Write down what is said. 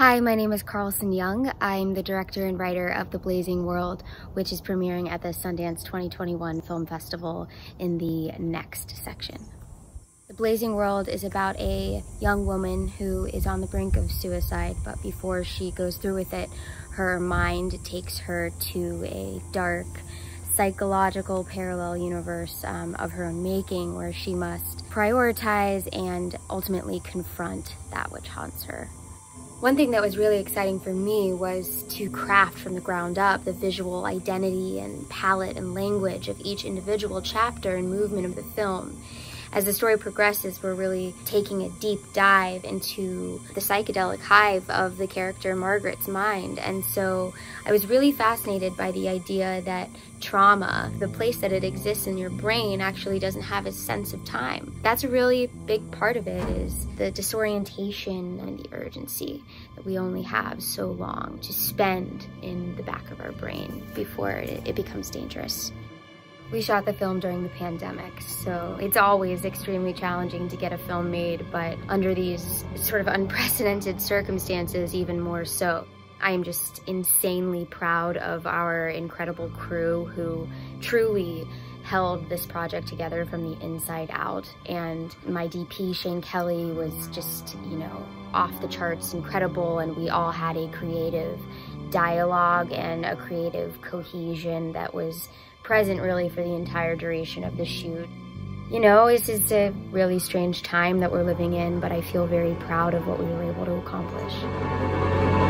Hi, my name is Carlson Young. I'm the director and writer of The Blazing World, which is premiering at the Sundance 2021 Film Festival in the next section. The Blazing World is about a young woman who is on the brink of suicide, but before she goes through with it, her mind takes her to a dark, psychological parallel universe um, of her own making where she must prioritize and ultimately confront that which haunts her. One thing that was really exciting for me was to craft from the ground up the visual identity and palette and language of each individual chapter and movement of the film as the story progresses, we're really taking a deep dive into the psychedelic hive of the character Margaret's mind. And so I was really fascinated by the idea that trauma, the place that it exists in your brain, actually doesn't have a sense of time. That's a really big part of it is the disorientation and the urgency that we only have so long to spend in the back of our brain before it, it becomes dangerous. We shot the film during the pandemic, so it's always extremely challenging to get a film made, but under these sort of unprecedented circumstances, even more so. I am just insanely proud of our incredible crew who truly held this project together from the inside out. And my DP, Shane Kelly, was just, you know, off the charts incredible. And we all had a creative dialogue and a creative cohesion that was present really for the entire duration of the shoot. You know, this is a really strange time that we're living in, but I feel very proud of what we were able to accomplish.